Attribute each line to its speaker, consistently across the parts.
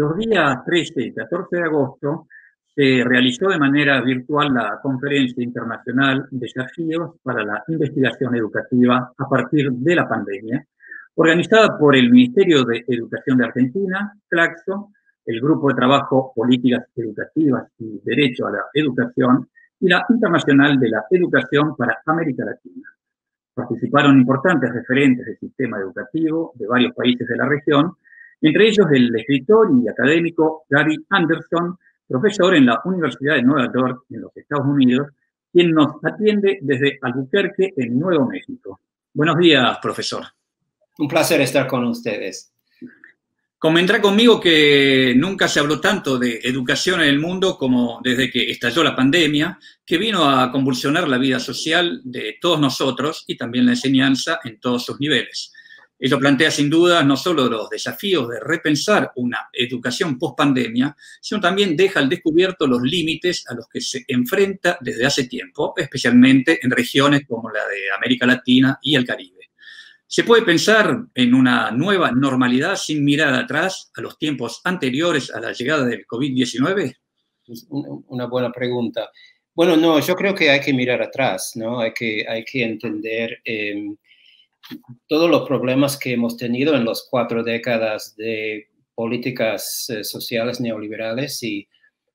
Speaker 1: Los días 13 y 14 de agosto se realizó de manera virtual la Conferencia Internacional Desafíos para la Investigación Educativa a partir de la pandemia, organizada por el Ministerio de Educación de Argentina, CLACSO, el Grupo de Trabajo Políticas Educativas y Derecho a la Educación y la Internacional de la Educación para América Latina. Participaron importantes referentes del sistema educativo de varios países de la región, entre ellos el escritor y académico Gary Anderson, profesor en la Universidad de Nueva York en los Estados Unidos, quien nos atiende desde Albuquerque, en Nuevo México. Buenos días, profesor.
Speaker 2: Un placer estar con ustedes.
Speaker 1: Convendrá conmigo que nunca se habló tanto de educación en el mundo como desde que estalló la pandemia, que vino a convulsionar la vida social de todos nosotros y también la enseñanza en todos sus niveles. Ello plantea sin duda no solo los desafíos de repensar una educación post-pandemia, sino también deja al descubierto los límites a los que se enfrenta desde hace tiempo, especialmente en regiones como la de América Latina y el Caribe. ¿Se puede pensar en una nueva normalidad sin mirar atrás a los tiempos anteriores a la llegada del COVID-19?
Speaker 2: Una buena pregunta. Bueno, no, yo creo que hay que mirar atrás, ¿no? Hay que, hay que entender em, todos los problemas que hemos tenido en las cuatro décadas de políticas eh, sociales neoliberales y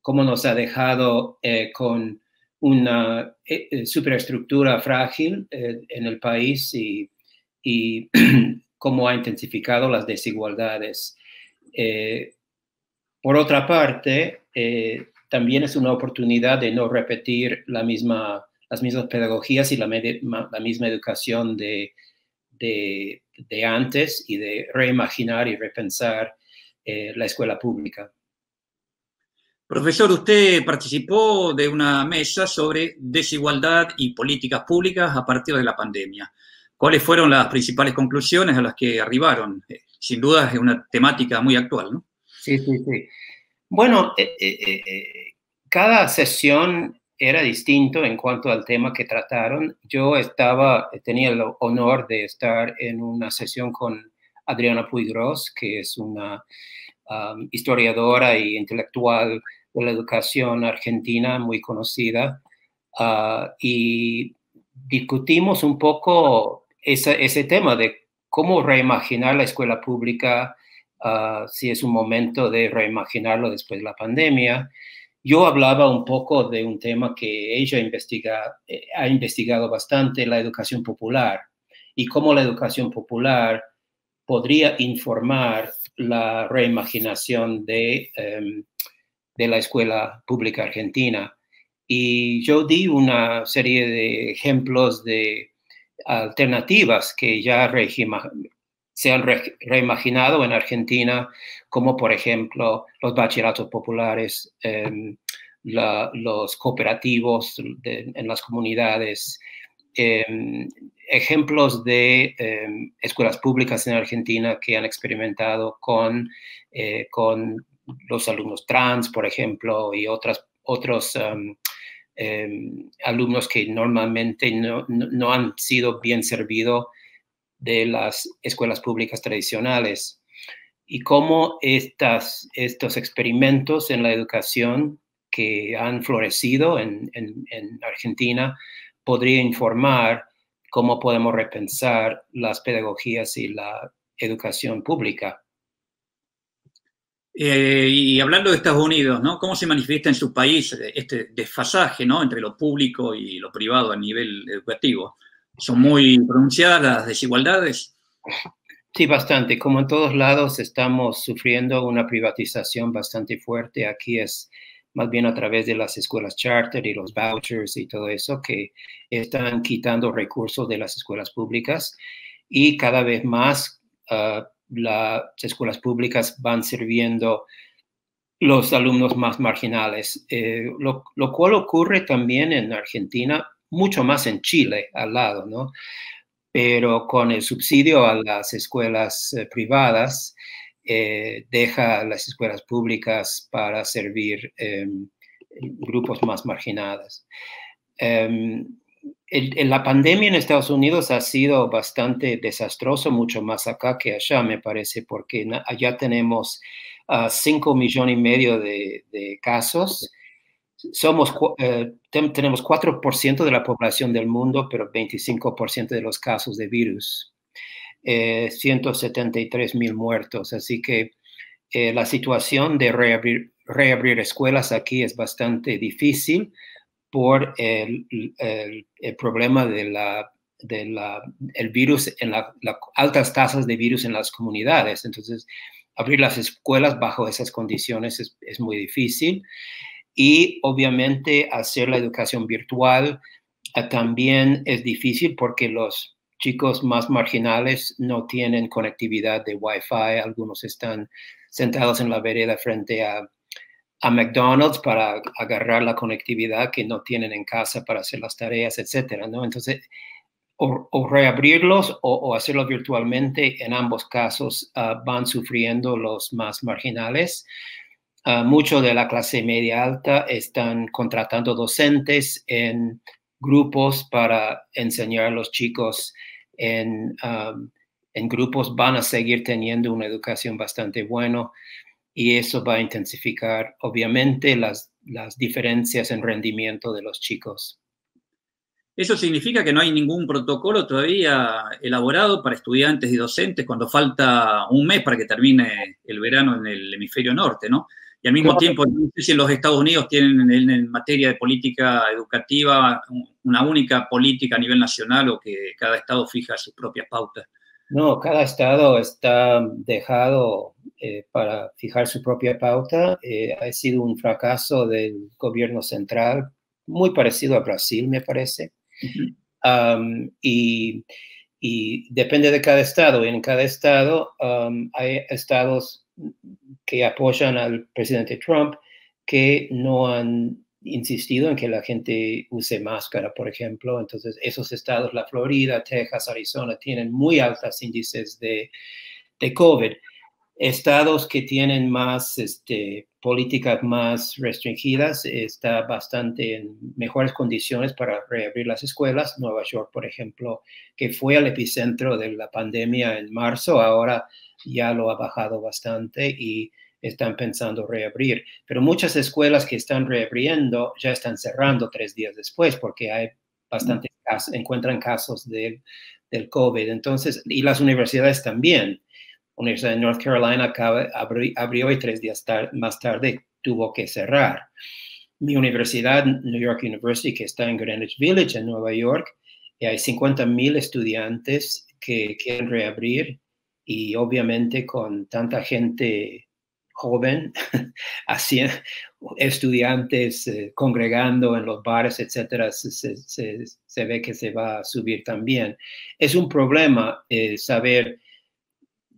Speaker 2: cómo nos ha dejado eh, con una eh, superestructura frágil en el país y cómo ha intensificado las desigualdades. Por otra parte, también es una oportunidad de no repetir la misma, las mismas pedagogías y la, la misma educación de, de, antes y de reimaginar y repensar eh, la escuela pública.
Speaker 1: Profesor, usted participó de una mesa sobre desigualdad y políticas públicas a partir de la pandemia. ¿Cuáles fueron las principales conclusiones a las que arribaron? Eh, sin duda es una temática muy actual, ¿no?
Speaker 2: Sí, sí, sí. Bueno, eh, eh, cada sesión era distinto en cuanto al tema que trataron. Yo estaba, tenía el honor de estar en una sesión con Adriana Puigros, que es una um, historiadora e intelectual de la educación argentina muy conocida, uh, y discutimos un poco ese, tema de cómo reimaginar la escuela pública, ah, si es un momento de reimaginarlo después de la pandemia. Yo hablaba un poco de un tema que ella eh, ha investigado bastante, la educación popular, y cómo la educación popular podría informar la reimaginación de, em, de la escuela pública argentina. Y yo di una serie de ejemplos de alternativas que ya se han reimaginado en Argentina, como por ejemplo los bachilleratos populares, em, los cooperativos en las comunidades, em, ejemplos de em, escuelas públicas en Argentina que han experimentado con, eh, con los alumnos trans, por ejemplo, y otros alumnos que normalmente no, han sido bien servidos de las escuelas públicas tradicionales y cómo estas, estos experimentos en la educación que han florecido en, en Argentina podría informar cómo podemos repensar las pedagogías y la educación pública.
Speaker 1: Eh, y hablando de Estados Unidos, ¿no? ¿Cómo se manifiesta en su país este desfasaje, ¿no? Entre lo público y lo privado a nivel educativo. ¿Son muy pronunciadas las desigualdades?
Speaker 2: Sí, bastante. Como en todos lados estamos sufriendo una privatización bastante fuerte. Aquí es más bien a través de las escuelas charter y los vouchers y todo eso que están quitando recursos de las escuelas públicas y cada vez más uh, las escuelas públicas van sirviendo los alumnos más marginales, eh, lo, cual ocurre también en Argentina, mucho más en Chile al lado, ¿no? Pero con el subsidio a las escuelas eh, privadas, eh, deja las escuelas públicas para servir em, grupos más marginados. Em, la pandemia en Estados Unidos ha sido bastante desastroso, mucho más acá que allá, me parece, porque allá tenemos uh, 5 millones y medio de, casos. Somos, eh, tenemos 4% de la población del mundo, pero 25% de los casos de virus. 173 mil muertos. Así que la situación de reabrir, reabrir escuelas aquí es bastante difícil por el, problema de la, el virus, en las altas tasas de virus en las comunidades. Entonces, abrir las escuelas bajo esas condiciones es, muy difícil. Y obviamente hacer la educación virtual ah, también es difícil porque los chicos más marginales no tienen conectividad de Wi-Fi, algunos están sentados en la vereda frente a a McDonald's para agarrar la conectividad que no tienen en casa para hacer las tareas, etcétera, ¿no? Entonces, o, reabrirlos o, hacerlo virtualmente, en ambos casos ah, van sufriendo los más marginales. Uh, mucho de la clase media alta están contratando docentes en grupos para enseñar a los chicos en, en grupos, van a seguir teniendo una educación bastante buena y eso va a intensificar obviamente las, las diferencias en rendimiento de los chicos.
Speaker 1: ¿Eso significa que no hay ningún protocolo todavía elaborado para estudiantes y docentes cuando falta un mes para que termine el verano en el hemisferio norte, ¿no? Y al mismo tiempo, no sé si los Estados Unidos tienen en, materia de política educativa una única política a nivel nacional o que cada estado fija sus propias pautas.
Speaker 2: No, cada estado está dejado eh, para fijar su propia pauta. Eh, ha sido un fracaso del gobierno central, muy parecido a Brasil, me parece. y, depende de cada estado. En cada estado hay estados que apoyan al presidente Trump que no han insistido en que la gente use máscara, por ejemplo. Entonces, esos estados, la Florida, Texas, Arizona, tienen muy altos índices de, de COVID. Estados que tienen más este, políticas más restringidas está bastante en mejores condiciones para reabrir las escuelas. Nueva York, por ejemplo, que fue al epicentro de la pandemia en marzo, ahora ya lo ha bajado bastante y están pensando reabrir. Pero muchas escuelas que están reabriendo ya están cerrando tres días después porque hay bastantes casos, encuentran casos del COVID. Entonces, y las universidades también. Universidad de North Carolina acaba, abrió, y tres días más tarde tuvo que cerrar. Mi universidad, New York University, que está en Greenwich Village, en Nueva York, y hay 50 mil estudiantes que quieren reabrir y obviamente con tanta gente joven, así, estudiantes eh, congregando en los bares, etcétera, se, ve que se va a subir también. Es un problema eh, saber,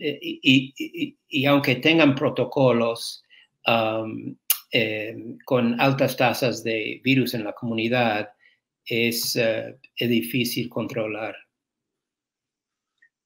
Speaker 2: eh, y, aunque tengan protocolos um, con altas tasas de virus en la comunidad, es difícil controlar.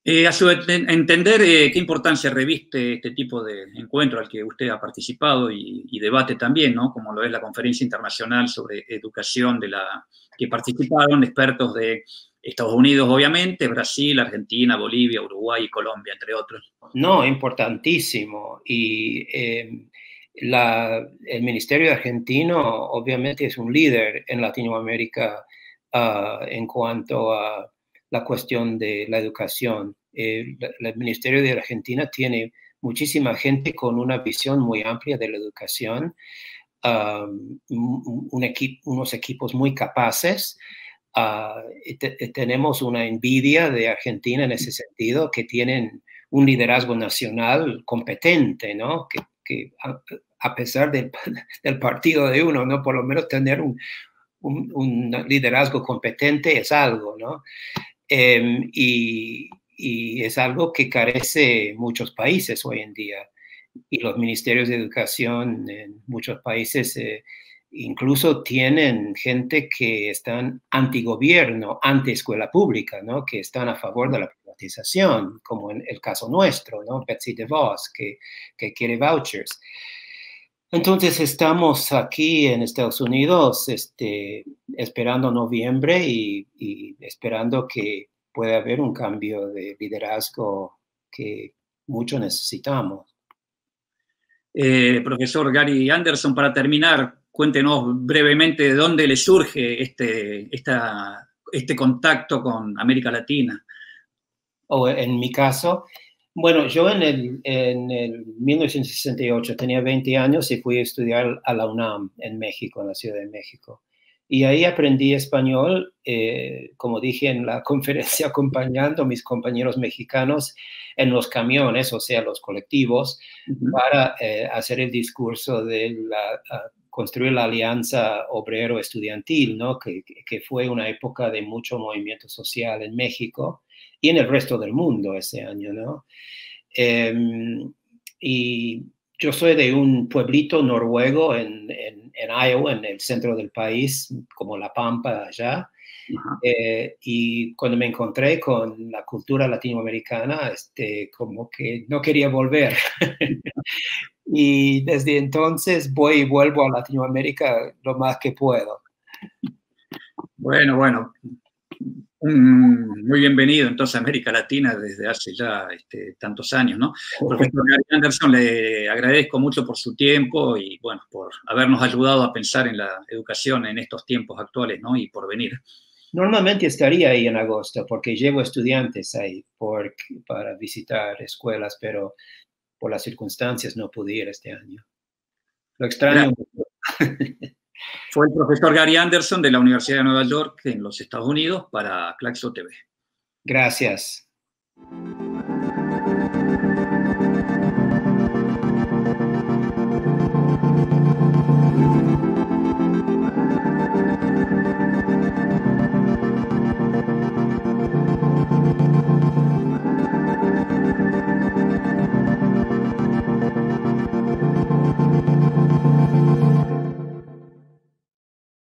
Speaker 1: Eh, a su entender, eh, ¿qué importancia reviste este tipo de encuentro al que usted ha participado y, debate también, ¿no? como lo es la conferencia internacional sobre educación de la que participaron expertos de Estados Unidos, obviamente, Brasil, Argentina, Bolivia, Uruguay y Colombia, entre otros?
Speaker 2: No, importantísimo. Y em, el Ministerio Argentino, obviamente, es un líder en Latinoamérica ah, en cuanto a la cuestión de la educación. el Ministerio de Argentina tiene muchísima gente con una visión muy amplia de la educación, unos equipos muy capaces. Ah, tenemos una envidia de Argentina en ese sentido, que tienen un liderazgo nacional competente, ¿no? Que, a, pesar del partido de uno, ¿no? Por lo menos tener un, un, liderazgo competente es algo, ¿no? Em, y, es algo que carece muchos países hoy en día. Y los ministerios de educación en muchos países eh, incluso tienen gente que están antigobierno, anti escuela pública, ¿no? que están a favor de la privatización, como en el caso nuestro, ¿no? Betsy DeVos, que, que quiere vouchers. Entonces estamos aquí en Estados Unidos este, esperando noviembre y, esperando que pueda haber un cambio de liderazgo que mucho necesitamos.
Speaker 1: Eh, profesor Gary Anderson, para terminar, cuéntenos brevemente de dónde le surge este, este contacto con América Latina.
Speaker 2: O en mi caso, bueno, yo en el, en el 1968 tenía 20 años y fui a estudiar a la UNAM en México, en la Ciudad de México. Y ahí aprendí español, eh, como dije en la conferencia, acompañando a mis compañeros mexicanos en los camiones, o sea, los colectivos, para eh, hacer el discurso de la, construir la alianza obrero-estudiantil, ¿no? Que, que, fue una época de mucho movimiento social en México y en el resto del mundo ese año, ¿no? Em, y yo soy de un pueblito noruego en, en, Iowa, en el centro del país, como La Pampa allá. Eh, y cuando me encontré con la cultura latinoamericana, este, como que no quería volver. y desde entonces voy y vuelvo a Latinoamérica lo más que puedo.
Speaker 1: Bueno, bueno, muy bienvenido entonces a América Latina desde hace ya este, tantos años, ¿no? Profesor Gary Anderson, le agradezco mucho por su tiempo y, bueno, por habernos ayudado a pensar en la educación en estos tiempos actuales, ¿no? Y por venir.
Speaker 2: Normalmente estaría ahí en agosto porque llevo estudiantes ahí por, para visitar escuelas, pero por las circunstancias no pude ir este año. Lo extraño.
Speaker 1: Fue el profesor Gary Anderson de la Universidad de Nueva York en los Estados Unidos para Claxo TV.
Speaker 2: Gracias.